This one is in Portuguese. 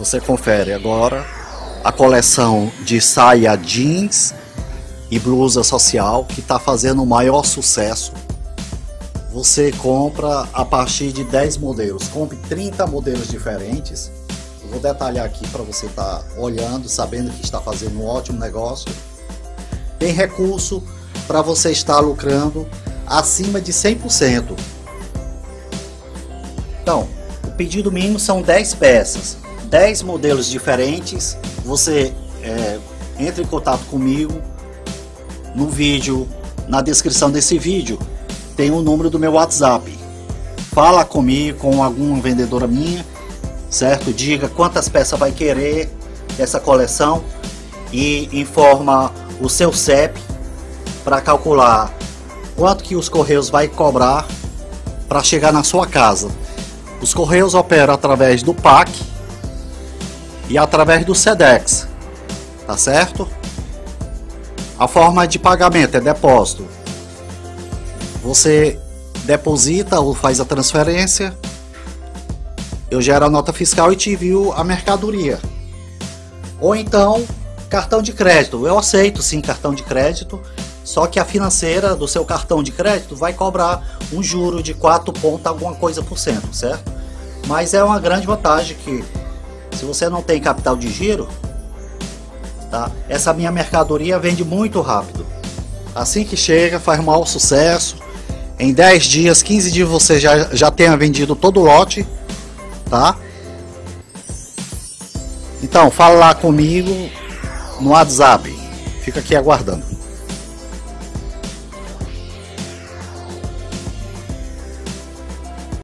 Você confere agora a coleção de saia jeans e blusa social que está fazendo o maior sucesso. Você compra a partir de 10 modelos, compre 30 modelos diferentes. Eu vou detalhar aqui para você estar tá olhando, sabendo que está fazendo um ótimo negócio. Tem recurso para você estar lucrando acima de 100%. Então, o pedido mínimo são 10 peças, 10 modelos diferentes. Você é, entra em contato comigo no vídeo, na descrição desse vídeo, tem o número do meu WhatsApp. Fala comigo, com alguma vendedora minha, certo? Diga quantas peças vai querer dessa coleção e informa o seu CEP para calcular quanto que os correios vai cobrar para chegar na sua casa. Os correios operam através do PAC e através do SEDEX, tá certo? A forma de pagamento é depósito. Você deposita ou faz a transferência, eu gero a nota fiscal e te envio a mercadoria. Ou então, cartão de crédito. Eu aceito sim cartão de crédito, só que a financeira do seu cartão de crédito vai cobrar um juro de 4 pontos alguma coisa por cento, certo? Mas é uma grande vantagem que se você não tem capital de giro, Tá? Essa minha mercadoria vende muito rápido. Assim que chega, faz maior sucesso. Em 10 dias, 15 dias você já, já tenha vendido todo o lote. Tá? Então, fala lá comigo no WhatsApp. Fica aqui aguardando.